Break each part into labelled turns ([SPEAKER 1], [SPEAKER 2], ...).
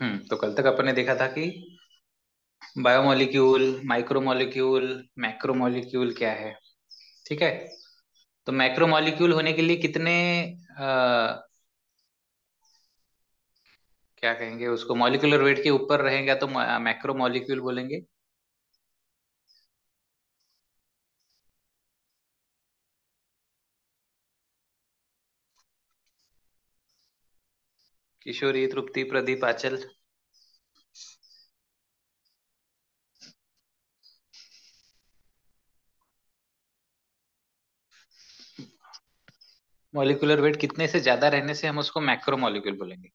[SPEAKER 1] हम्म तो कल तक अपन ने देखा था कि बायोमोलिक्यूल माइक्रोमोलिक्यूल मैक्रोमोलिक्यूल क्या है ठीक है? तो मैक्रोमोलिक्यूल होने के लिए कितने आ, क्या कहेंगे उसको मॉलिक्यूलर वेट के ऊपर रहेगा तो मैक्रोमोलिक्यूल बोलेंगे? किशोरी तृप्ति, प्रदीप आचल. मॉलिक्यूलर वेट कितने से ज़्यादा रहने से हम उसको मैक्रोमोलिक्यूल बोलेंगे?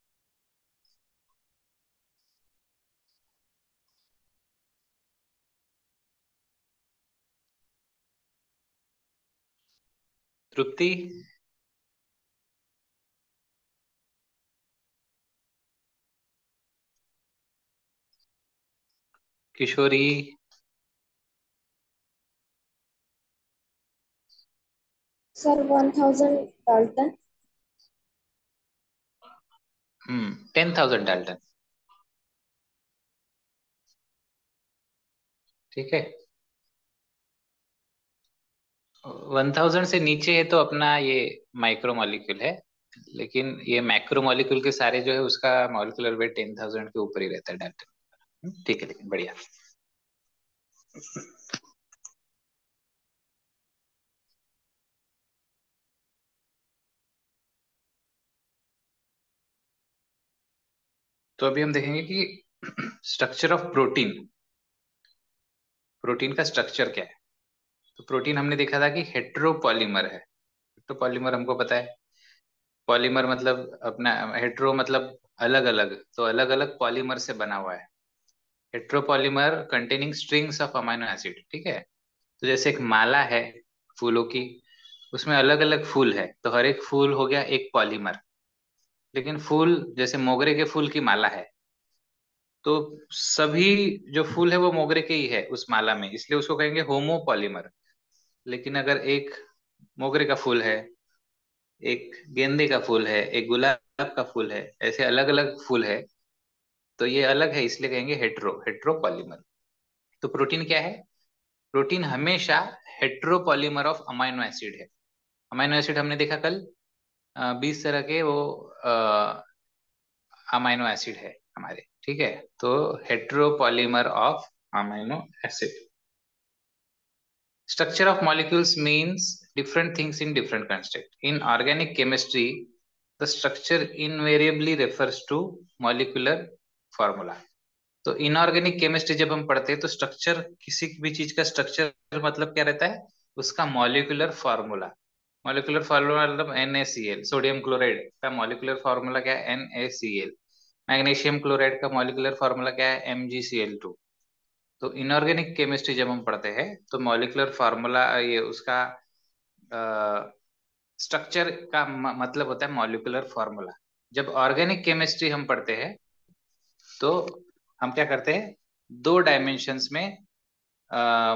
[SPEAKER 1] Tripti? Kishori.
[SPEAKER 2] Sir one thousand dalton.
[SPEAKER 1] हम्म टेन थाउज़ेंड डाल्टन। ठीक है। वन थाउज़ेंड से नीचे है तो अपना ये माइक्रोमोलिक्यूल है लेकिन ये मैक्रोमोलिक्यूल के सारे जो है उसका मॉलिक्यूलर वेट टेन थाउज़ेंड के ऊपर ही रहता है डाल्टन। ठीक है लेकिन बढ़िया। तो अभी हम देखेंगे कि स्ट्रक्चर ऑफ़ प्रोटीन प्रोटीन का स्ट्रक्चर क्या है? तो प्रोटीन हमने देखा था कि हेट्रोपॉलीमर है। हेट्रोपॉलीमर हमको पता है। पॉलीमर मतलब अपना हेट्रो मतलब अलग अलग तो अलग अलग पॉलीमर से बना हुआ है। Heteropolymer containing strings of amino acid ठीक है? तो जैसे एक माला है फूलों की, उसमें अलग अलग फूल है तो हर एक फूल हो गया एक पॉलीमर लेकिन फूल, जैसे मोगरे के फूल की माला है तो सभी जो फूल है वो मोगरे के ही है उस माला में, इसलिए उसको कहेंगे होमोपॉलीमर लेकिन अगर एक मोगरे का फूल है, एक गेंदे का फूल है, एक गुलाब का फूल है, ऐसे अलग अलग फूल है तो ये अलग है, इसलिए कहेंगे हेट्रो हेट्रोपॉलीमर तो प्रोटीन क्या है? प्रोटीन हमेशा हेट्रोपॉलीमर ऑफ़ अमाइनो एसिड है. अमाइनो एसिड हमने देखा कल बीस तरह के वो अमाइनो एसिड है हमारे, ठीक है? तो heteropolymer of amino acid structure of molecules means different things in different construct in organic chemistry the structure invariably refers to molecular formula. तो इनऑर्गेनिक केमिस्ट्री जब हम पढ़ते हैं तो स्ट्रक्चर किसी भी चीज़ का स्ट्रक्चर मतलब क्या रहता है? उसका मॉलिकुलर फार्मूला मॉलिकुलर फार्मूला मतलब NaCl सोडियम क्लोराइड का मॉलिकुलर फार्मूला क्या है? NaCl मैग्नीशियम क्लोराइड का मॉलिकुलर फार्मूला क्या है? MgCl2 तो इनऑर्गेनिक केमिस्ट्री जब हम पढ़ते हैं तो मॉलिकुलर फार्मूला ये उसका स्ट्रक्चर का मतलब होता है मॉलिकुलर फार्मूला जब ऑर्गेनिक केमिस्ट्री हम पढ़ते हैं तो हम क्या करते हैं? दो डायमेंशंस में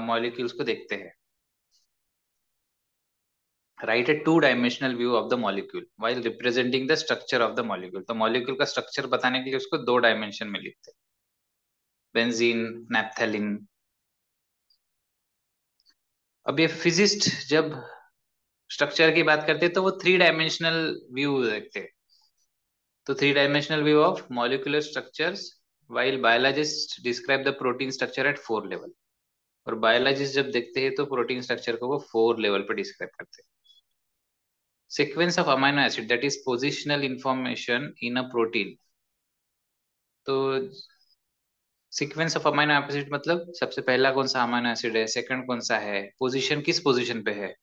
[SPEAKER 1] मॉलिक्यूल्स को देखते हैं। Right a two dimensional view of the molecule while representing the structure of the molecule. तो molecule का structure बताने के लिए उसको दो डायमेंशन में लिखते हैं। बेंजीन नैप्थेलिन अब ये फिजिस्ट जब स्ट्रक्चर की बात करते हैं तो वो थ्री डायमेंशनल व्यू देखते हैं। तो three dimensional view of molecular structures while biologist describe the protein structure at four level और बायोलॉजिस्ट जब देखते हैं तो प्रोटीन स्ट्रक्चर को वो फोर लेवल पर डिस्क्राइब करते हैं। Sequence of amino acid, that is positional information in a protein. तो सीक्वेंस ऑफ़ अमाइनो एसिड मतलब सबसे पहला कौन सा अमाइनो एसिड है? सेकंड कौन सा है? पोजीशन किस पोजीशन पे है?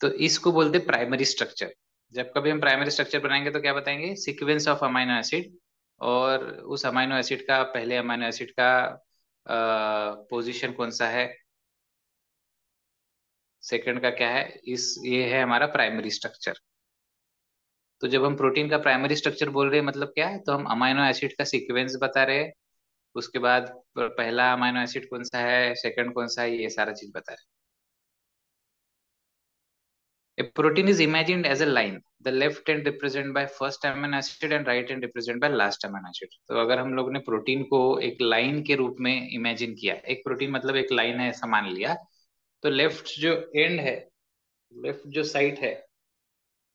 [SPEAKER 1] तो इसको बोलते प्राइमरी स्ट्रक्चर जब कभी हम प्राइमरी स्ट्रक्चर बनाएँगे तो क्या बताएँगे? सीक्वेंस ऑफ़ अमाइनो एसिड और उस अमाइनो एसिड का, पहले अमाइनो एसिड का पोजीशन कौन सा है? सेकंड का क्या है? इस, ये है हमारा प्राइमरी स्ट्रक्चर तो जब हम प्रोटीन का प्राइमरी स्ट्रक्चर बोल रहे हैं मतलब क्या है? तो हम अमाइनो एसिड का सीक्वेंस बता रहे हैं। उसके बाद पहला अमाइनो एसिड कौन सा है? सेकंड कौन सा है? ये सारा चीज़ बता रहे A protein is imagined as a line. The left end represented by first amino acid and right end represented by last amino acid. तो अगर हम लोग ने प्रोटीन को एक लाइन के रूप में इमेजिन किया, एक प्रोटीन मतलब एक लाइन है ऐसा मान लिया तो लेफ़्ट जो एंड है लेफ़्ट जो साइड है,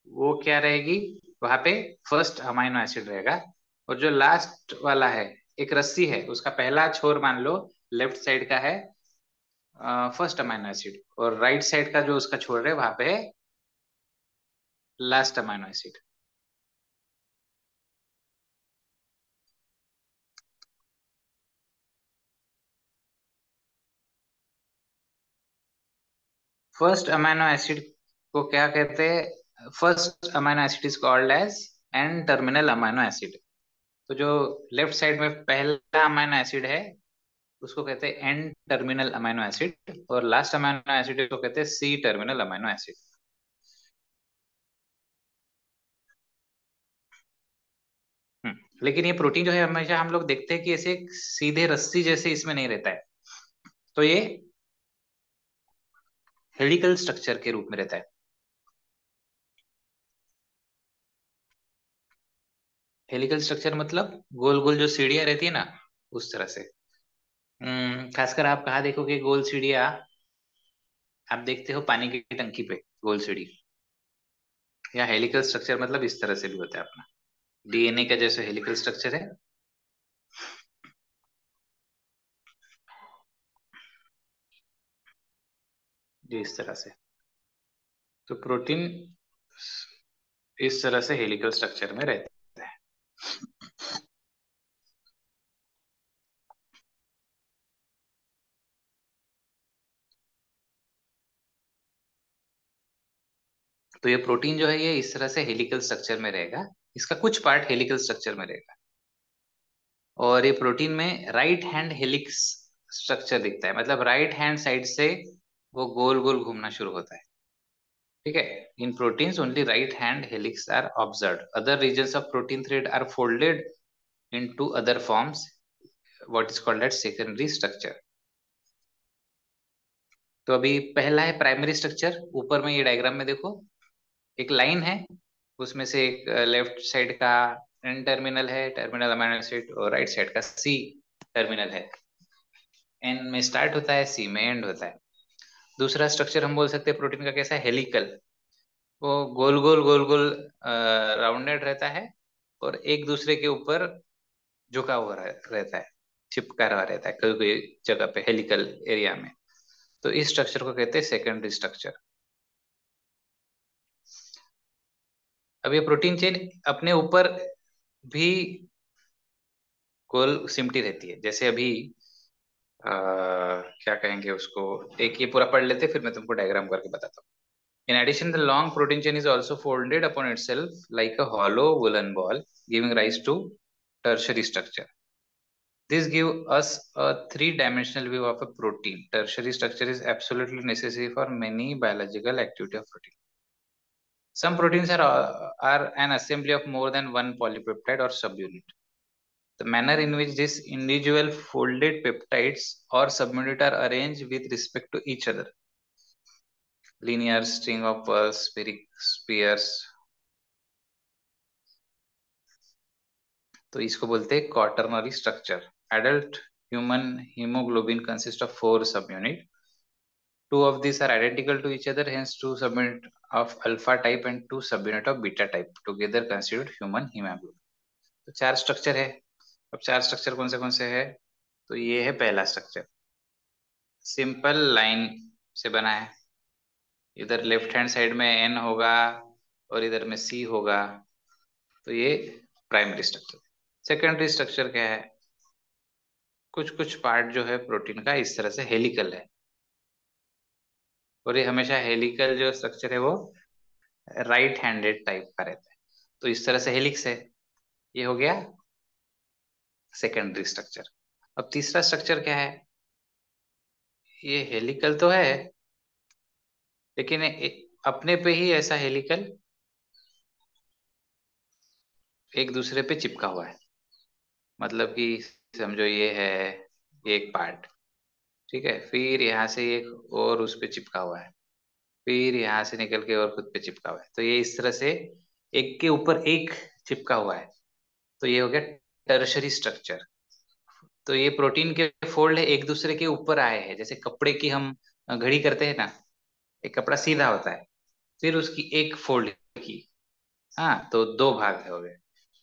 [SPEAKER 1] वो क्या रहेगी वहाँ पे फ़र्स्ट अमाइनो एसिड रहेगा और जो लास्ट वाला है, एक रस्सी है, उसका पहला छोर मान लो लेफ़्ट साइड का है फ़र्स्ट अमाइनो एसिड और राइट right साइड का जो उसका छोर है, वहाँ पे last amino acid. First amino acid को क्या कहते हैं? First amino acid is called as N terminal amino acid तो जो लेफ़्ट साइड में पहला अमाइनो एसिड है, उसको कहते हैं एन टर्मिनल अमाइनो एसिड और लास्ट अमाइनो एसिड को कहते हैं सी टर्मिनल अमाइनो एसिड लेकिन ये प्रोटीन जो है हमेशा हम लोग देखते हैं कि ऐसे सीधे रस्सी जैसे इसमें नहीं रहता है। तो ये हेलिकल स्ट्रक्चर के रूप में रहता है। हेलिकल स्ट्रक्चर मतलब गोल गोल जो सीढ़ियाँ रहती है ना उस तरह से। हम्म, खासकर आप कहा देखोगे गोल सीढ़िया? आप देखते हो पानी की टंकी पे गोल सीढ़ी। या हेलिकल स्ट्रक्चर मतलब इस तरह से भी होता है अपना। डीएनए का जैसे हेलिकल स्ट्रक्चर है? जो, इस तरह से। तो प्रोटीन इस तरह से हेलिकल स्ट्रक्चर में रहते है। तो ये प्रोटीन जो है, ये इस तरह से हेलिकल स्ट्रक्चर में रहेगा। इसका कुछ पार्ट हेलिकल स्ट्रक्चर में रहेगा। और ये प्रोटीन में राइट हैंड हेलिक्स स्ट्रक्चर दिखता है। मतलब राइट हैंड साइड से वो गोल गोल घूमना शुरू होता है। ठीक है? In proteins only right hand helix are observe other region of protein thread are folded into other forms what is called at secondary structure तो अभी पहला है प्राइमरी स्ट्रक्चर ऊपर में ये डायग्राम में देखो, एक लाइन है उसमें से एक लेफ़्ट साइड का एन टर्मिनल है, टर्मिनल अमाइनो एसिड, और राइट साइड का सी टर्मिनल है। एन में स्टार्ट होता है, सी में एंड होता है। दूसरा स्ट्रक्चर हम बोल सकते हैं प्रोटीन का कैसा है, हेलिकल। वो गोल गोल गोल गोल राउंडेड रहता है, और एक दूसरे के ऊपर झुका हुआ रहता है, चिपका हुआ रहता है, कोई कोई जगह पे, हेलिकल एरिया में। तो इस स्ट्रक्चर को कहते हैं सेकेंडरी स्ट्रक्चर अब ये प्रोटीन चेन अपने ऊपर भी गोल सिमटी रहती है जैसे अभी आ, क्या कहेंगे उसको एक ये पूरा पढ़ लेते फिर मैं तुमको डायग्राम करके बताता हूँ In addition, the long protein chain is also folded upon itself like a hollow woolen ball, giving rise to tertiary structure. This gives us a three-dimensional view of a protein. Tertiary structure is absolutely necessary for many biological activity of protein. Some proteins are, are an assembly of more than one polypeptide or subunit. The manner in which these individual folded peptides or subunit are arranged with respect to each other. Linear string of pearls, spheres. तो इसको बोलते हैं quaternary structure. Adult human hemoglobin consists of four subunits. Two of these are identical to each other, hence two subunit of alpha type and two subunit of beta type together constitute human hemoglobin. तो चार structure है। अब चार structure कौन से कौन से है? तो ये है पहला स्ट्रक्चर सिंपल लाइन से बना है। इधर लेफ़्ट हैंड साइड में एन होगा और इधर में सी होगा। तो ये प्राइमरी स्ट्रक्चर सेकेंडरी स्ट्रक्चर क्या है? कुछ कुछ पार्ट जो है प्रोटीन का इस तरह से हेलिकल है। और ये हमेशा हेलिकल जो स्ट्रक्चर है वो राइट हैंडेड टाइप का रहता है। तो इस तरह से हेलिक्स है। ये हो गया सेकेंडरी स्ट्रक्चर अब तीसरा स्ट्रक्चर क्या है? ये हेलिकल तो है, लेकिन अपने पे ही ऐसा हेलिकल एक दूसरे पे चिपका हुआ है। मतलब कि समझो ये है एक पार्ट ठीक है, फिर यहाँ से एक और उस पर चिपका हुआ है। फिर यहाँ से निकल के और खुद पे चिपका हुआ है। तो ये इस तरह से एक के ऊपर एक चिपका हुआ है। तो ये हो गया टर्शरी स्ट्रक्चर तो ये प्रोटीन के फोल्ड है एक दूसरे के ऊपर आए हैं। जैसे कपड़े की हम घड़ी करते हैं ना, एक कपड़ा सीधा होता है, फिर उसकी एक फोल्ड की। हाँ तो दो भाग हो गए।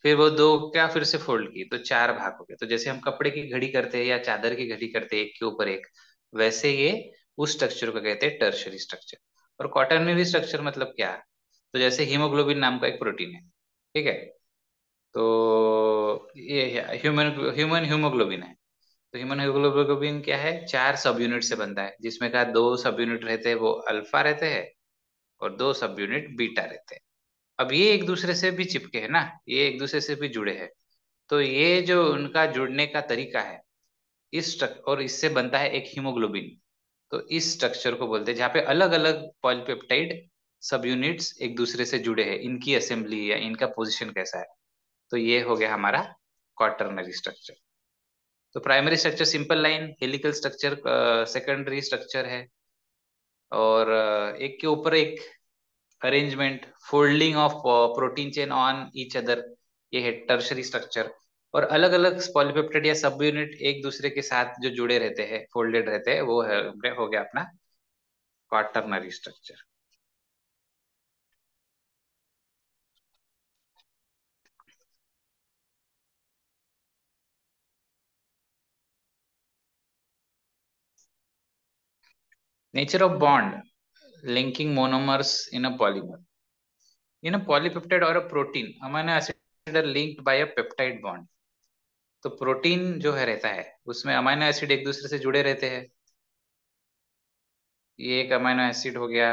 [SPEAKER 1] फिर वो दो क्या फिर से फोल्ड की तो चार भाग हो गए। तो जैसे हम कपड़े की घड़ी करते हैं या चादर की घड़ी करते हैं एक के ऊपर एक, वैसे ये उस स्ट्रक्चर को कहते हैं टर्शरी स्ट्रक्चर और कॉटन में भी स्ट्रक्चर मतलब क्या? तो जैसे हीमोग्लोबिन नाम का एक प्रोटीन है, ठीक है? तो ये ह्यूमन ह्यूमन हीमोग्लोबिन है। तो ह्यूमन हीमोग्लोबिन क्या है? चार सब यूनिट से बनता है, जिसमें का दो सब यूनिट रहते हैं वो अल्फ़ा रहते हैं और दो सब यूनिट बीटा रहते हैं। अब ये एक दूसरे से भी चिपके है ना, ये एक दूसरे से भी जुड़े हैं। तो ये जो उनका जुड़ने का तरीका है, इस और इससे बनता है एक हीमोग्लोबिन। तो इस स्ट्रक्चर को बोलते हैं, जहाँ पे अलग अलग पॉलिपेप्टाइड सब यूनिट्स एक दूसरे से जुड़े हैं, इनकी असेंबली या इनका पोजिशन कैसा है। तो ये हो गया हमारा क्वार्टरनरी स्ट्रक्चर तो primary structure simple line helical structure secondary structure है। और एक के ऊपर एक arrangement folding of protein chain on each other ये है टर्शरी स्ट्रक्चर और अलग अलग पॉलीपेप्टाइड या सब यूनिट एक दूसरे के साथ जो जुड़े रहते हैं फोल्डेड रहते हैं, वो है हो गया अपना quaternary structure nature of bond. Linking monomers in a polymer. In a polypeptide or a protein, amino acid are linked by a peptide bond. तो प्रोटीन जो है रहता है, उसमें अमाइनो एसिड एक दूसरे से जुड़े रहते हैं। ये एक अमाइनो एसिड हो गया,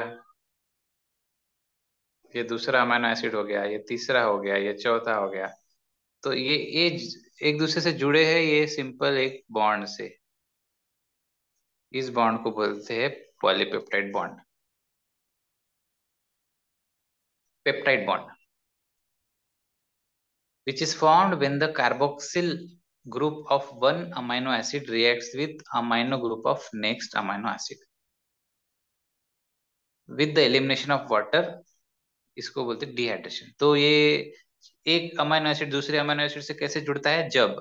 [SPEAKER 1] ये दूसरा अमाइनो एसिड हो गया, ये तीसरा हो गया, ये चौथा हो गया। तो ये ये एक दूसरे से जुड़े हैं, ये सिंपल एक बॉन्ड से। इस बॉन्ड को बोलते हैं polypeptide bond peptide bond which is formed when the carboxyl group of one amino acid reacts with amino group of next amino acid with the elimination of water इसको बोलते हैं dehydration तो ये एक अमाइनो एसिड दूसरे amino acid से कैसे जुड़ता है जब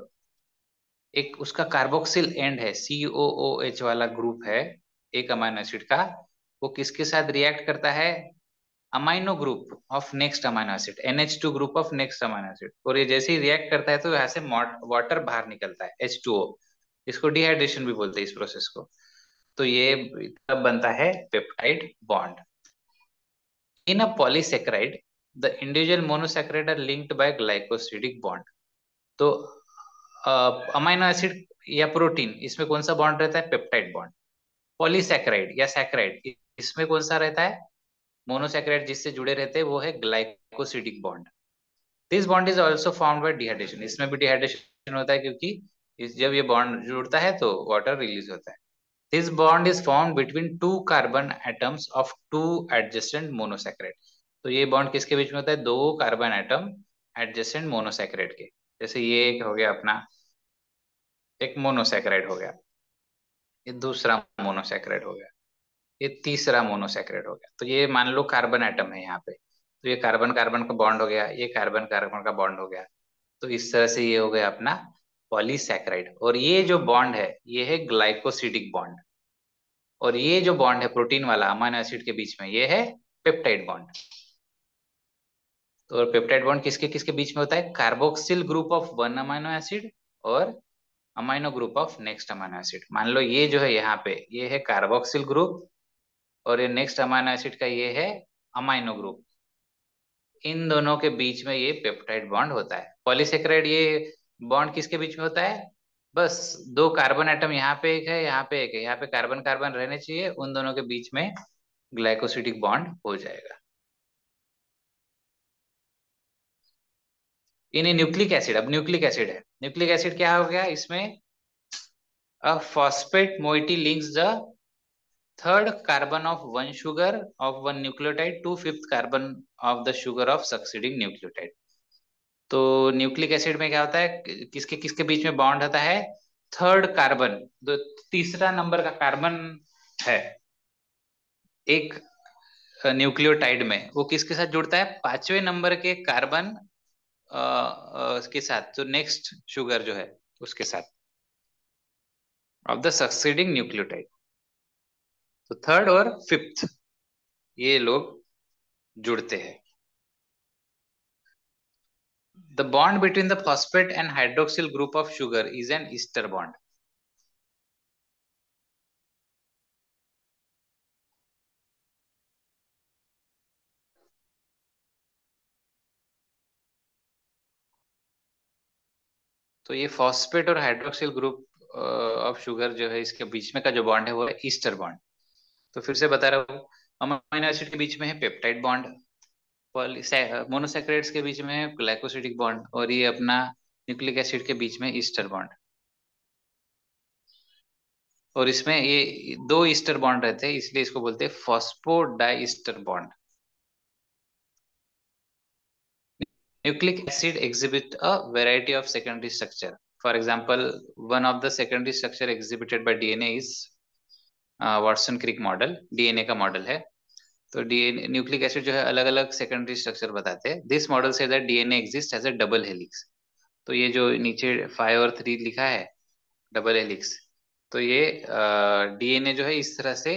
[SPEAKER 1] एक उसका कार्बोक्सिल एंड है सी ओ ओ एच वाला ग्रुप है एक अमाइनो एसिड का वो किसके साथ रिएक्ट करता है amino group of next amino acid NH2 group of next amino acid और ये जैसे ही रिएक्ट करता है तो यहाँ से वाटर बाहर निकलता है H2O इसको डिहाइड्रेशन भी बोलते हैं इस प्रोसेस को। तो ये तब बनता है peptide bond in a polysaccharide the individual monosaccharide are linked by glycosidic bond तो अमाइनो एसिड या प्रोटीन इसमें कौन सा बॉन्ड रहता है? पेप्टाइड बॉन्ड पॉलीसेक्राइड या सैक्राइड इसमें कौन सा रहता है? मोनोसेक्राइड जिससे जुड़े रहते हैं, वो है glycosidic bond. This bond is also form by dehydration इसमें भी डिहाइड्रेशन होता है क्योंकि जब ये बॉन्ड जुड़ता है तो वाटर रिलीज़ होता है। This bond is form between two carbon atoms of two adjacent monosaccharide तो ये बॉन्ड किसके बीच में होता है? दो कार्बन एटम एडजस्टेंट मोनोसेक्राइड के। जैसे ये एक हो गया अपना, एक मोनोसेक्राइड हो गया। ये दूसरा मोनोसेक्राइड हो गया। ये तीसरा मोनोसेक्रेट हो गया। तो ये मान लो कार्बन एटम है यहाँ पे। तो ये कार्बन कार्बन का बॉन्ड हो गया, ये कार्बन कार्बन का बॉन्ड हो गया। तो इस तरह से ये हो गया अपना पॉलीसेक्राइड और ये जो बॉन्ड है, ये है ग्लाइकोसिडिक बॉन्ड और ये जो बॉन्ड है प्रोटीन वाला अमाइनो एसिड के बीच में, ये है पेप्टाइड बॉन्ड तो पेप्टाइड बॉन्ड किसके किसके बीच में होता है? Carboxyl group of one amino acid और amino group of next amino acid मान लो ये जो है यहाँ पे, ये है कार्बोक्सिल ग्रुप और ये नेक्स्ट अमाइनो एसिड का ये है अमाइनो ग्रुप इन दोनों के बीच में ये पेप्टाइड बॉन्ड होता है। पॉलीसेक्राइड ये बॉन्ड किसके बीच में होता है? बस दो कार्बन एटम यहाँ पे एक है, यहाँ पे एक है। यहाँ पे कार्बन कार्बन रहने चाहिए, उन दोनों के बीच में ग्लाइकोसिडिक बॉन्ड हो जाएगा। इन्हें न्यूक्लिक एसिड अब न्यूक्लिक एसिड है। न्यूक्लिक एसिड क्या हो गया? इसमें a phosphate moiety links the third carbon of one sugar, of one nucleotide, to fifth carbon of the sugar of succeeding nucleotide. तो न्यूक्लिक एसिड में क्या होता है? किसके किसके बीच में बॉन्ड होता है? थर्ड कार्बन जो तीसरा नंबर का कार्बन है, एक न्यूक्लियोटाइड में, वो किसके साथ जुड़ता है? पाँचवें नंबर के कार्बन के साथ तो नेक्स्ट शुगर जो है, उसके साथ ऑफ़ द सक्सीडिंग न्यूक्लियोटाइड तो थर्ड और फिफ्थ ये लोग जुड़ते हैं। The bond between the phosphate and hydroxyl group of sugar is an ester bond तो ये फॉस्फेट और हाइड्रोक्सिल ग्रुप ऑफ़ शुगर जो है, इसके बीच में का जो बॉन्ड है, वो है ईस्टर बॉन्ड तो फिर से बता रहा हूँ, अमीनो एसिड के बीच में है पेप्टाइड बॉन्ड मोनोसेक्राइड्स के बीच में है ग्लाइकोसिडिक बॉन्ड, और ये अपना न्यूक्लिक एसिड के बीच में ईस्टर बॉन्ड। और इसमें ये दो ईस्टर बॉन्ड रहते हैं, इसलिए इसको बोलते हैं phosphodiester bond. nucleic acid exhibit a variety of secondary structure. For example, one of the secondary structure exhibited by dna is uh, Crick model DNA का मॉडल है। तो डीएनए न्यूक्लिक एसिड जो है अलग अलग सेकेंडरी स्ट्रक्चर बताते हैं। This model से that DNA exist as a double helix तो ये जो नीचे फाइव और थ्री लिखा है डबल हेलिक्स तो ये डीएनए जो है इस तरह से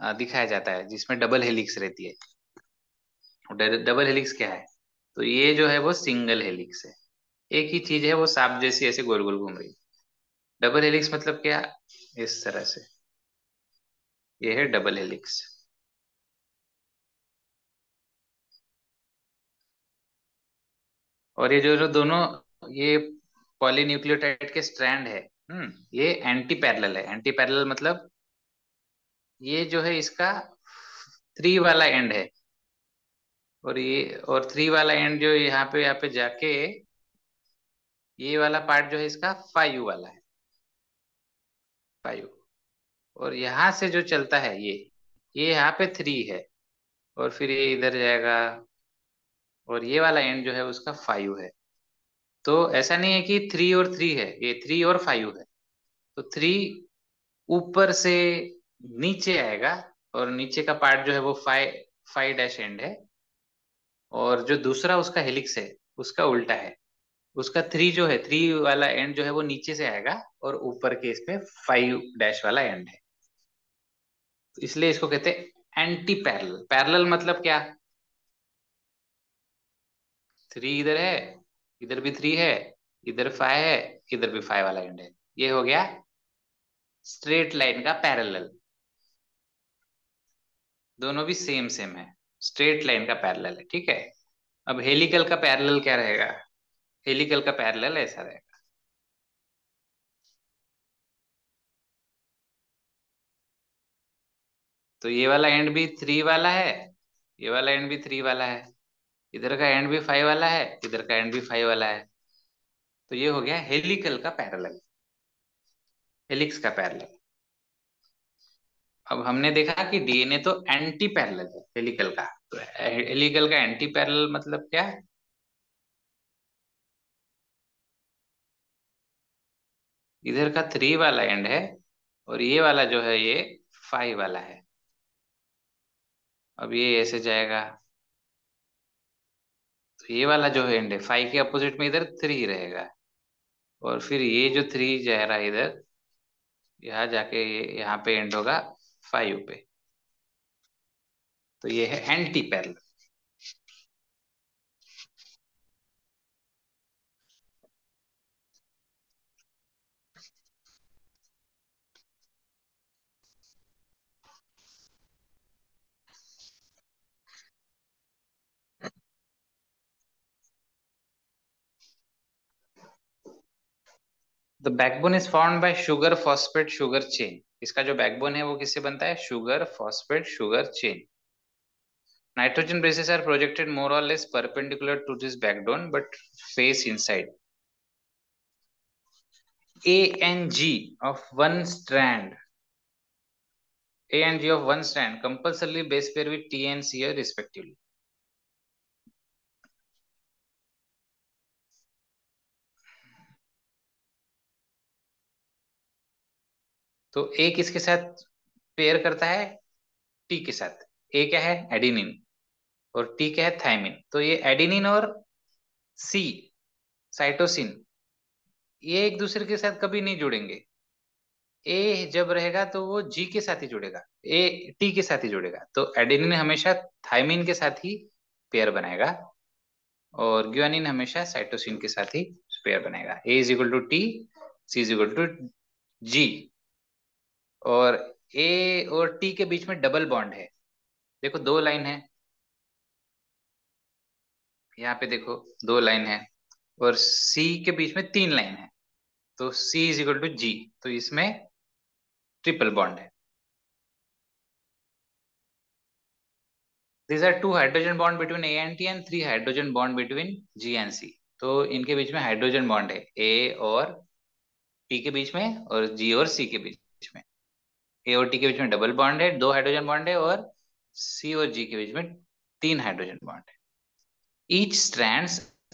[SPEAKER 1] दिखाया जाता है जिसमें डबल हेलिक्स रहती है। डबल हेलिक्स क्या है? तो ये जो है वो सिंगल हेलिक्स है। एक ही चीज़ है वो सांप जैसी ऐसे गोल गोल घूम रही है। डबल हेलिक्स मतलब क्या? इस तरह से। ये है डबल हेलिक्स। और ये जो जो दोनों, ये पॉलीन्यूक्लियोटाइड के स्ट्रैंड है हम्म ये एंटी पैरेलल है। एंटी पैरेलल मतलब ये जो है इसका थ्री वाला एंड है। और ये, और थ्री वाला एंड जो यहाँ पे यहाँ पे जाके ये वाला पार्ट जो है इसका फाइव वाला है। फाइव और यहाँ से जो चलता है ये ये यहाँ पे थ्री है। और फिर ये इधर जाएगा और ये वाला एंड जो है उसका फाइव है। तो ऐसा नहीं है कि थ्री और थ्री है, ये थ्री और फाइव है। तो थ्री ऊपर से नीचे आएगा और नीचे का पार्ट जो है वो फाइव फाइव डैश एंड है। और जो दूसरा उसका हेलिक्स है, उसका उल्टा है। उसका थ्री जो है थ्री वाला एंड जो है वो नीचे से आएगा और ऊपर के इसमें फाइव डैश वाला एंड है। इसलिए इसको कहते हैं एंटी पैरल पैरल मतलब क्या? थ्री इधर है, इधर भी थ्री है, इधर फाइव है, इधर भी फाइव वाला एंड है। ये हो गया स्ट्रेट लाइन का पैरेलल दोनों भी सेम सेम है। स्ट्रेट लाइन का पैरेलल है, ठीक है? अब हेलिकल का पैरेलल क्या रहेगा? हेलिकल का पैरेलल ऐसा रहेगा। तो ये वाला एंड भी थ्री वाला है, ये वाला एंड भी थ्री वाला है, इधर का एंड भी फाइव वाला है, इधर का एंड भी फाइव वाला है। तो ये हो गया हेलिकल का पैरेलल हेलिक्स का पैरेलल अब हमने देखा कि डीएनए तो एंटी पैरेलल है हेलिकल का। तो हेलिकल का एंटी पैरेलल मतलब क्या? है इधर का थ्री वाला एंड है और ये वाला जो है ये फाइव वाला है। अब ये ऐसे जाएगा। तो ये वाला जो है एंड है फाइव के अपोजिट में इधर थ्री रहेगा। और फिर ये जो थ्री जा रहा है इधर, यहाँ जाके ये, यहाँ पे एंड होगा फाइव पे। तो ये है anti parallel the backbone is form by sugar phosphate sugar chain इसका जो बैकबोन है, वो किससे बनता है? Sugar phosphate sugar chain nitrogen bases are projected more all less perpendicular to this backbone but face inside A and G of one strand A and G of one strand compulsorily base pair with T and C respectively तो A किसके साथ pair करता है? T के साथ। A क्या है? Adenine और टी क्या है? थायमिन तो ये एडिनिन और सी साइटोसिन ये एक दूसरे के साथ कभी नहीं जुड़ेंगे। ए जब रहेगा तो वो जी के साथ ही जुड़ेगा। ए टी के साथ ही जुड़ेगा। तो एडिनिन हमेशा थायमिन के साथ ही पेयर बनाएगा और ग्यूनिन हमेशा साइटोसिन के साथ ही पेयर बनाएगा। A is equal to T C is equal to G और ए और टी के बीच में डबल बॉन्ड है। देखो, दो लाइन है। यहाँ पे देखो, दो लाइन है और सी के बीच में तीन लाइन है। तो C is equal to G तो इसमें ट्रिपल बॉन्ड है। These are two hydrogen bond between A and T and three hydrogen bond between G and C. तो इनके बीच में हाइड्रोजन बॉन्ड है ए और टी के बीच में और जी और सी के बीच ए और टी के बीच में डबल बॉन्ड है, दो हाइड्रोजन बॉन्ड है और सी और जी के बीच में तीन हाइड्रोजन बॉन्ड है। Each strand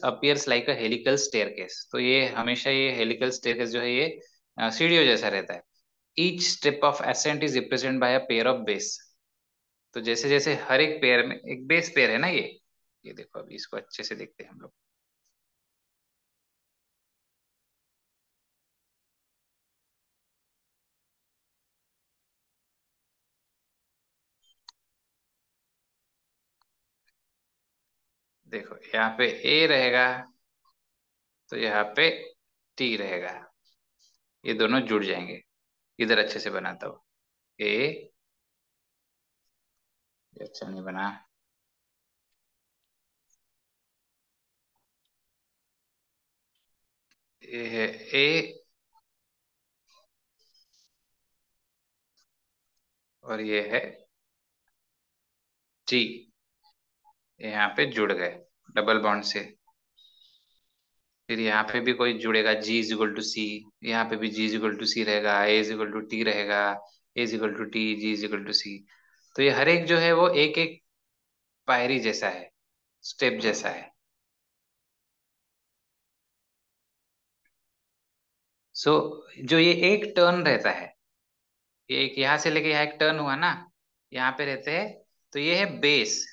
[SPEAKER 1] appears like a helical staircase तो ये हमेशा ये हेलिकल स्टेयरकेस जो है ये सीढ़ियों जैसा रहता है। Each step of ascent is represent by a pair of base तो जैसे जैसे हर एक पेयर में, एक बेस पेयर है ना ये? ये देखो अभी इसको अच्छे से देखते हैं हम लोग। देखो, यहाँ पे ए रहेगा तो यहाँ पे टी रहेगा। ये दोनों जुड़ जाएँगे। इधर अच्छे से बनाता हूँ। ए अच्छा नहीं बना। ए है ए और ये है जी यहाँ पे जुड़ गए डबल बॉन्ड से। फिर यहाँ पे भी कोई जुड़ेगा G is equal to C यहाँ पे भी G is equal to C रहेगा A is equal to T रहेगा A is equal to T G is equal to C तो ये हर एक जो है वो एक एक पायरी जैसा है स्टेप जैसा है। सो so, जो ये एक टर्न रहता है ये एक यहाँ से लेके यहाँ एक टर्न हुआ ना यहाँ पे रहते हैं तो ये है बेस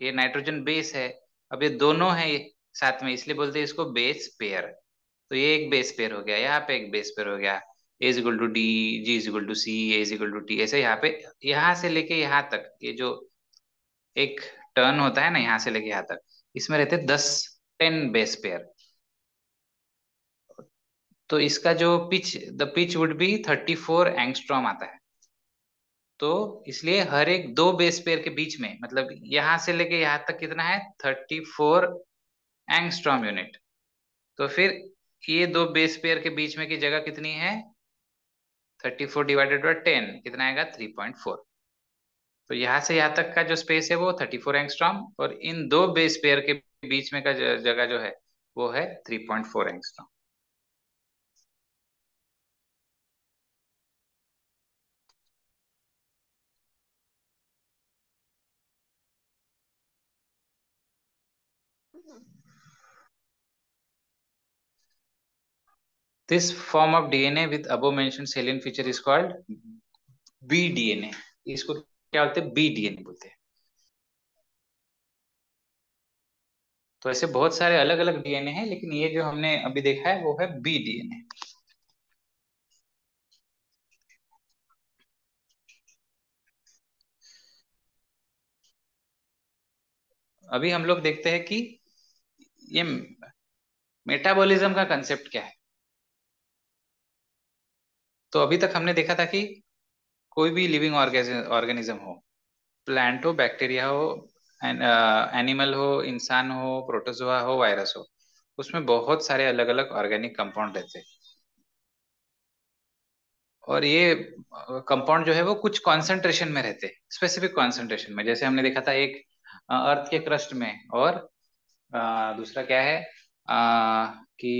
[SPEAKER 1] ये नाइट्रोजन बेस है। अब ये दोनों है साथ में, इसलिए बोलते हैं इसको बेस पेयर। तो ये एक बेस पेयर हो गया, यहाँ पे एक बेस पेयर हो गया। A is equal to D G is equal to C A is equal to T ऐसे यहाँ पे, यहाँ से लेके यहाँ तक, ये जो एक टर्न होता है ना, यहाँ से लेके यहाँ तक, इसमें रहते दस टेन बेस पेयर। तो इसका जो pitch the pitch would be thirty four angstrom आता है। तो इसलिए हर एक दो बेस पेयर के बीच में मतलब यहाँ से लेके यहाँ तक कितना है? थर्टी फोर एंगस्ट्रॉम यूनिट तो फिर ये दो बेस पेयर के बीच में की जगह कितनी है? Thirty four divided by ten कितना आएगा? थ्री पॉइंट फोर तो यहाँ से यहाँ तक का जो स्पेस है वो थर्टी फोर एंगस्ट्रॉम और इन दो बेस पेयर के बीच में का जगह जो है वो है three point four angstrom This form of DNA with above mentioned salient feature is called BDNA. इसको क्या बोलते हैं? BDNA बोलते हैं। तो ऐसे बहुत सारे अलग अलग डीएनए हैं, लेकिन ये जो हमने अभी देखा है, वो है बी डीएनए अभी हम लोग देखते हैं कि ये मेटाबॉलिज्म का कंसेप्ट क्या है। तो अभी तक हमने देखा था कि कोई भी लिविंग ऑर्गेनिज्म हो प्लांट हो बैक्टीरिया हो एनिमल हो, इंसान हो प्रोटोजोआ हो वायरस हो, उसमें बहुत सारे अलग अलग ऑर्गेनिक कंपाउंड रहते हैं। और ये कंपाउंड जो है वो कुछ कॉन्सेंट्रेशन में रहते हैं स्पेसिफिक कॉन्सेंट्रेशन में। जैसे हमने देखा था एक अर्थ के क्रस्ट में और दूसरा क्या है कि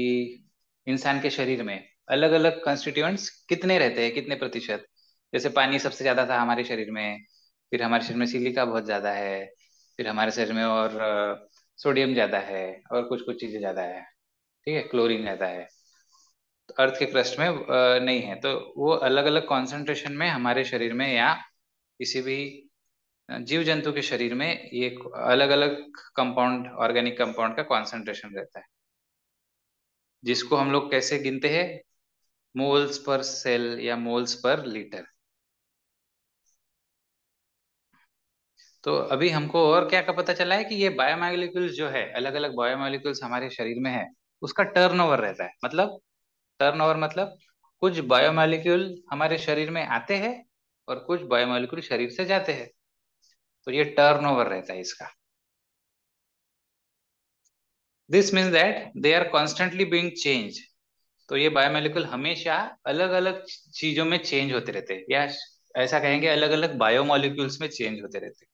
[SPEAKER 1] इंसान के शरीर में। अलग अलग कॉन्स्टिट्यूएंट्स कितने रहते हैं, कितने प्रतिशत? जैसे पानी सबसे ज़्यादा था हमारे शरीर में, फिर हमारे शरीर में सिलिका बहुत ज़्यादा है, फिर हमारे शरीर में और सोडियम ज़्यादा है और कुछ कुछ चीज़ें ज़्यादा है, ठीक है क्लोरीन ज़्यादा है। तो अर्थ के क्रस्ट में नहीं है तो वो अलग अलग कॉन्सेंट्रेशन में हमारे शरीर में या किसी भी जीव जंतु के शरीर में ये अलग अलग कंपाउंड ऑर्गेनिक कंपाउंड का कॉन्सेंट्रेशन रहता है। जिसको हम लोग कैसे गिनते हैं? मोल्स पर सेल या मोल्स पर लीटर। तो अभी हमको और क्या का पता चला है कि ये बायोमोलिक्यूल्स जो है अलग अलग बायोमोलिक्यूल्स हमारे शरीर में है, उसका टर्नओवर रहता है। मतलब टर्नओवर मतलब कुछ बायोमोलिक्यूल हमारे शरीर में आते हैं और कुछ बायोमोलिक्यूल शरीर से जाते हैं। तो ये टर्नओवर रहता है इसका। This means that they are constantly being change तो ये बायोमोलिक्यूल हमेशा अलग अलग चीज़ों में चेंज होते रहते हैं। या ऐसा कहेंगे अलग अलग बायोमोलिक्यूल्स में चेंज होते रहते हैं।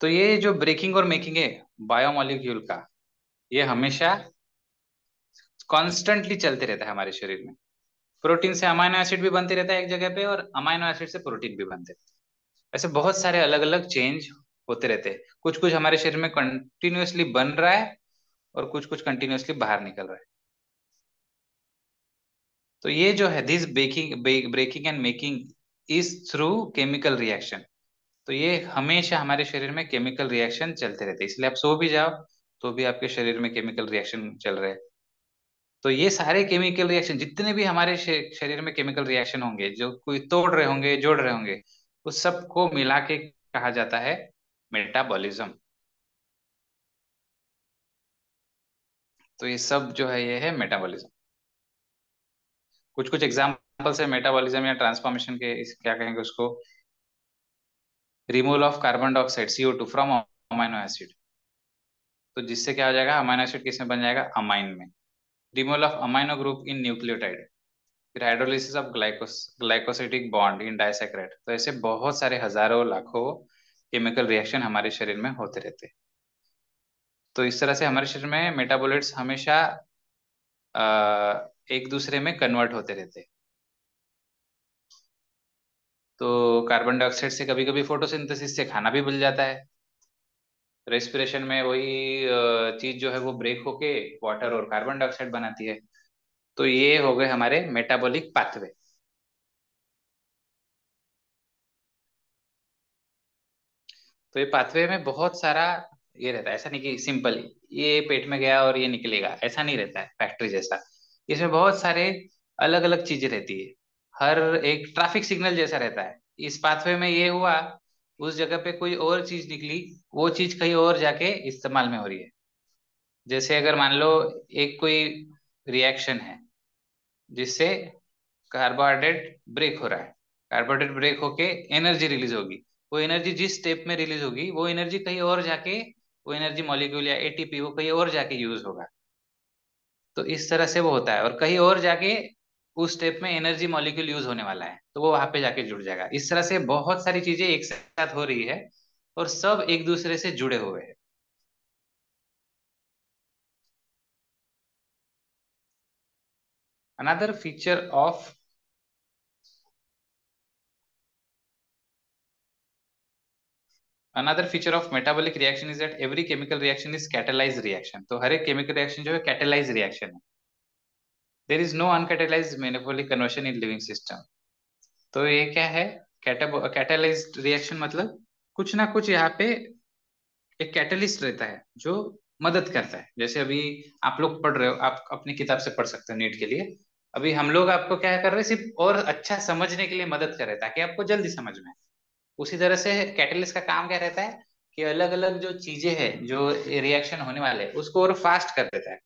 [SPEAKER 1] तो ये जो ब्रेकिंग और मेकिंग है बायोमोलिक्यूल का, ये हमेशा कॉन्स्टेंटली चलते रहता है हमारे शरीर में। प्रोटीन से अमाइनो एसिड भी बनते रहता है एक जगह पे और अमाइनो एसिड से प्रोटीन भी बनते रहते ऐसे बहुत सारे अलग अलग चेंज होते रहते हैं। कुछ कुछ हमारे शरीर में कंटिन्यूसली बन रहा है और कुछ कुछ कंटिन्यूसली बाहर निकल रहा है। तो ये जो है this baking breaking and making is through chemical reaction तो ये हमेशा हमारे शरीर में केमिकल रिएक्शन चलते रहते इसलिए आप सो भी जाओ तो भी आपके शरीर में केमिकल रिएक्शन चल रहे तो ये सारे केमिकल रिएक्शन जितने भी हमारे शरीर में केमिकल रिएक्शन होंगे, जो कोई तोड़ रहे होंगे, जोड़ रहे होंगे, उस सबको मिला के कहा जाता है मेटाबॉलिज्म तो ये सब जो है, ये है मेटाबॉलिज्म कुछ कुछ एग्जाम्पल्स है मेटाबॉलिज्म या ट्रांसफॉर्मेशन के, इस क्या कहेंगे उसको? Removal of carbon dioxide CO two from amino acid तो जिससे क्या हो जाएगा? अमाइनो एसिड किसमें बन जाएगा? अमाइन में. Removal of amino group in nucleotide फिर hydrolysis of glycos glycosidic bond in disaccharide तो ऐसे बहुत सारे हज़ारों, लाखों केमिकल रिएक्शन हमारे शरीर में होते रहते हैं। तो इस तरह से हमारे शरीर में मेटाबोलाइट्स हमेशा एक दूसरे में कन्वर्ट होते रहते हैं। तो कार्बन डाइऑक्साइड से कभी कभी फोटोसिंथेसिस से खाना भी बन जाता है। रेस्पिरेशन में वही चीज़ जो है वो ब्रेक होके वाटर और कार्बन डाइऑक्साइड बनाती है। तो ये हो गए हमारे मेटाबॉलिक पाथवे तो ये पाथवे में बहुत सारा ये रहता है, ऐसा नहीं कि सिंपल ये पेट में गया और ये निकलेगा, ऐसा नहीं रहता है फैक्ट्री जैसा। इसमें बहुत सारे अलग अलग चीज़ें रहती है। हर एक ट्रैफ़िक सिग्नल जैसा रहता है। इस पाथवे में ये हुआ, उस जगह पे कोई और चीज़ निकली, वो चीज़ कहीं और जाके इस्तेमाल में हो रही है। जैसे अगर मान लो, एक कोई रिएक्शन है, जिससे कार्बोहाइड्रेट ब्रेक हो रहा है। कार्बोहाइड्रेट ब्रेक होके एनर्जी रिलीज़ होगी। वो एनर्जी जिस स्टेप में रिलीज़ होगी, वो एनर्जी कहीं और जाके वो एनर्जी मॉलिक्यूल या एटीपी वो कहीं और जाके यूज़ होगा। तो इस तरह से वो होता है और कहीं और जाके उस स्टेप में एनर्जी मॉलिक्यूल यूज़ होने वाला है तो वो वहाँ पे जाके जुड़ जाएगा। इस तरह से बहुत सारी चीज़ें एक साथ हो रही है और सब एक दूसरे से जुड़े हुए हैं। Another feature of another feature of metabolic reaction is that every chemical reaction is catalyse reaction तो हर एक केमिकल रिएक्शन जो है कैटेलाइज रिएक्शन है। There is no uncatalyse metabolic conversion in living system तो ये क्या है? कैटेलाइज रिएक्शन मतलब कुछ ना कुछ यहाँ पे एक कैटेलिस्ट रहता है जो मदद करता है। जैसे अभी आप लोग पढ़ रहे हो, आप अपनी किताब से पढ़ सकते हो नीट के लिए। अभी हम लोग आपको क्या कर रहे हैं? सिर्फ़ और अच्छा समझने के लिए मदद कर रहे हैं ताकि आपको जल्दी समझ में उसी तरह से कैटलिस्ट का काम क्या रहता है कि अलग अलग जो चीज़ें हैं, जो रिएक्शन होने वाले, उसको और फास्ट कर देता है।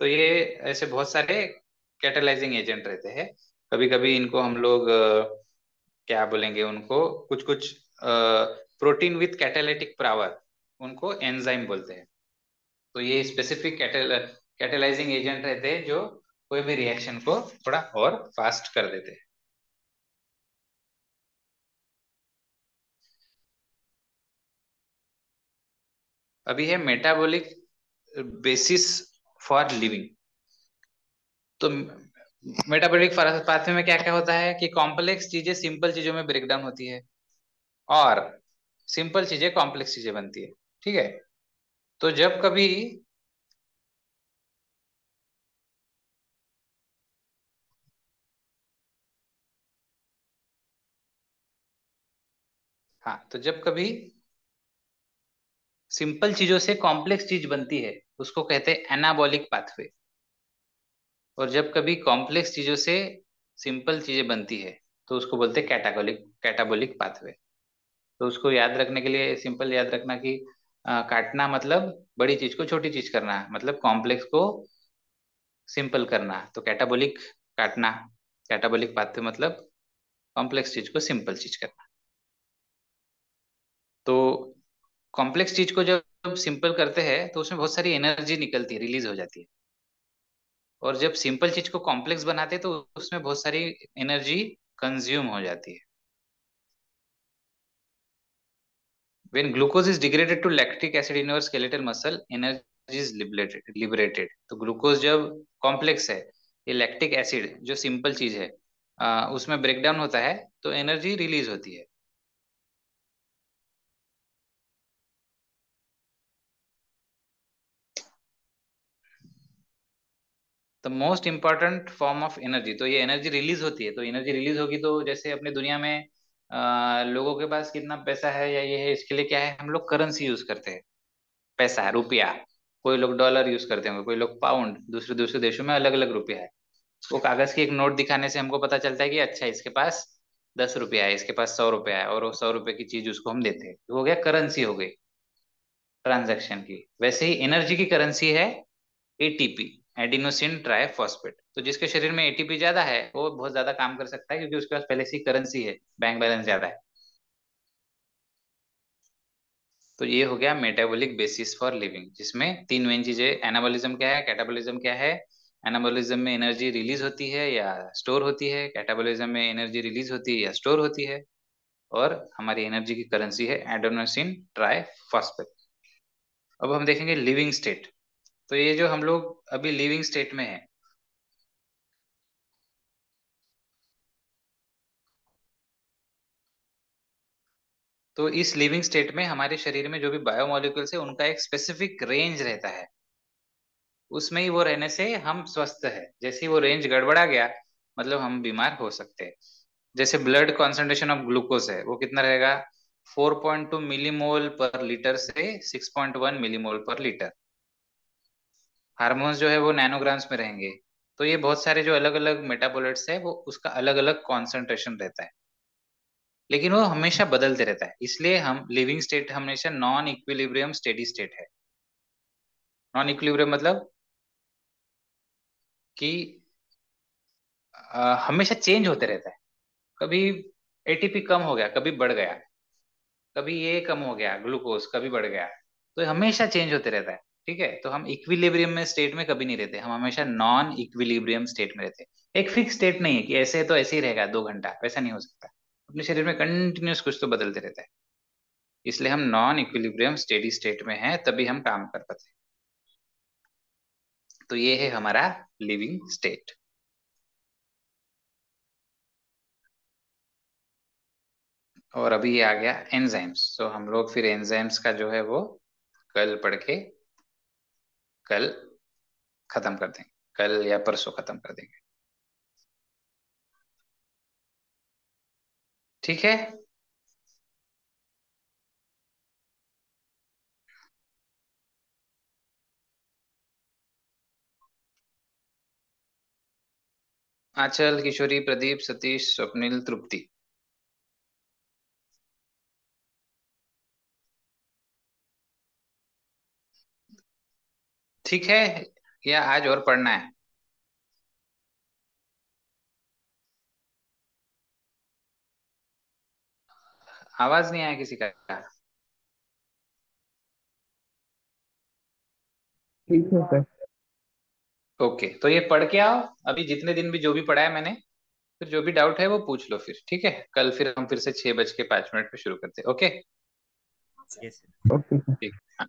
[SPEAKER 1] तो ये ऐसे बहुत सारे कैटलाइजिंग एजेंट रहते हैं। कभी कभी इनको हम लोग क्या बोलेंगे उनको कुछ कुछ प्रोटीन विथ कैटेलिटिक पावर उनको एंजाइम बोलते हैं। तो ये स्पेसिफिक कैटेलाइजिंग एजेंट रहते हैं जो कोई भी रिएक्शन को थोड़ा और फास्ट कर देते हैं। अभी है मेटाबॉलिक बेसिस फॉर लिविंग तो मेटाबॉलिक पाथवे में क्या क्या होता है कि कॉम्प्लेक्स चीज़ें सिंपल चीज़ों में ब्रेक डाउन होती है और सिंपल चीज़ें कॉम्प्लेक्स चीज़ें बनती है, ठीक है? तो जब कभी हाँ तो जब कभी सिंपल चीज़ों से कॉम्प्लेक्स चीज़ बनती है उसको कहते हैं एनाबॉलिक पाथवे और जब कभी कॉम्प्लेक्स चीज़ों से सिंपल चीज़ें बनती है तो उसको बोलते हैं कैटाबॉलिक कैटाबॉलिक पाथवे तो उसको याद रखने के लिए सिंपल याद रखना कि आ, काटना मतलब बड़ी चीज़ को छोटी चीज़ करना मतलब कॉम्प्लेक्स को सिंपल करना. तो कैटाबोलिक काटना कैटाबोलिक पाथवे मतलब कॉम्प्लेक्स चीज़ को सिंपल चीज़ करना. तो कॉम्प्लेक्स चीज़ को जब सिंपल करते हैं तो उसमें बहुत सारी एनर्जी निकलती है रिलीज़ हो जाती है। और जब सिंपल चीज़ को कॉम्प्लेक्स बनाते हैं तो उसमें बहुत सारी एनर्जी कंज्यूम हो जाती है। Glucose is degraded to lactic acid in your skeletal muscle energy is liberated liberated. तो ग्लूकोज जब कॉम्प्लेक्स है ये लैक्टिक एसिड जो सिंपल चीज़ है आ, उसमें ब्रेकडाउन होता है तो एनर्जी रिलीज़ होती है। The most important form of energy तो ये एनर्जी रिलीज़ होती है। तो एनर्जी रिलीज़ होगी तो जैसे अपने दुनिया में आ, लोगों के पास कितना पैसा है या ये है इसके लिए क्या है हम लोग करेंसी यूज़ करते हैं। पैसा है रुपया। कोई लोग डॉलर यूज़ करते होंगे कोई लोग पाउंड दूसरे दूसरे देशों में अलग अलग रुपया है। वो कागज़ की एक नोट दिखाने से हमको पता चलता है कि अच्छा इसके पास दस रुपया है इसके पास सौ रुपया है और वो सौ रुपये की चीज़ उसको हम देते हैं। हो गया करेंसी हो गई। ट्रांजेक्शन की। वैसे ही एनर्जी की करेंसी है एटीपी एडिनोसिन ट्राइफॉस्फेट तो जिसके शरीर में एटीपी ज़्यादा है, वो बहुत ज़्यादा काम कर सकता है, क्योंकि उसके पास पहले से करेंसी है बैंक बैलेंस ज़्यादा है। तो ये हो गया मेटाबॉलिक बेसिस फॉर लिविंग जिसमें तीन मेन चीज़ें एनाबॉलिज्म क्या है कैटाबॉलिज्म क्या है? एनाबॉलिज्म में एनर्जी रिलीज़ होती है या स्टोर होती है कैटाबॉलिज्म में एनर्जी रिलीज़ होती है या स्टोर होती है, और हमारी एनर्जी की करेंसी है एडोनोसिन ट्राइफॉस्फेट अब हम देखेंगे लिविंग स्टेट तो ये जो हम लोग अभी लिविंग स्टेट में है। तो इस लिविंग स्टेट में हमारे शरीर में जो भी बायोमोलिक्यूल्स है, उनका एक स्पेसिफिक रेंज रहता है। उसमें ही वो रहने से हम स्वस्थ है। जैसे ही वो रेंज गड़बड़ा गया मतलब हम बीमार हो सकते हैं। जैसे ब्लड कॉन्सेंट्रेशन ऑफ़ ग्लूकोज है, वो कितना रहेगा? 4.2 मिलीमोल पर लीटर से 6.1 मिलीमोल पर लीटर हार्मोन्स जो है वो नैनोग्राम्स में रहेंगे। तो ये बहुत सारे जो अलग अलग मेटाबोलाइट्स है वो उसका अलग अलग कॉन्सेंट्रेशन रहता है। लेकिन वो हमेशा बदलते रहता है। इसलिए हम लिविंग स्टेट हमेशा नॉन इक्विलिब्रियम स्टेडी स्टेट है। नॉन इक्विलिब्रियम मतलब कि आ, हमेशा चेंज होते रहता है। कभी एटीपी कम हो गया कभी बढ़ गया। कभी ये कम हो गया ग्लूकोज कभी बढ़ गया। तो हमेशा चेंज होते रहता है। ठीक है? तो हम इक्विलिब्रियम में स्टेट में कभी नहीं रहते। हम हमेशा नॉन इक्विलिब्रियम स्टेट में रहते। एक फिक्स स्टेट नहीं है कि ऐसे तो ऐसे ही रहेगा, दो घंटा, वैसा नहीं हो सकता। अपने शरीर में कंटिन्यूस कुछ तो बदलते रहता है। इसलिए हम नॉन इक्विलिब्रियम स्टेडी स्टेट में हैं, तभी हम काम कर पाते तो ये है हमारा लिविंग स्टेट और अभी ये आ गया एंजाइम्स तो हम लोग फिर एंजाइम्स का जो है वो कल पढ़ के कल खत्म कर देंगे। कल या परसों खत्म कर देंगे। ठीक है? आंचल, किशोरी, प्रदीप, सतीश, स्वप्निल, तृप्ति। ठीक है या आज और पढ़ना है? आवाज़ नहीं आया किसी का।
[SPEAKER 3] ठीक है सर।
[SPEAKER 1] ओके तो ये पढ़ के आओ। अभी जितने दिन भी जो भी पढ़ा है मैंने फिर जो भी डाउट है वो पूछ लो फिर ठीक है? कल फिर हम फिर से छह बज के पाँच मिनट पे शुरू करते हैं ओके?
[SPEAKER 3] ओके
[SPEAKER 1] ठीक हाँ।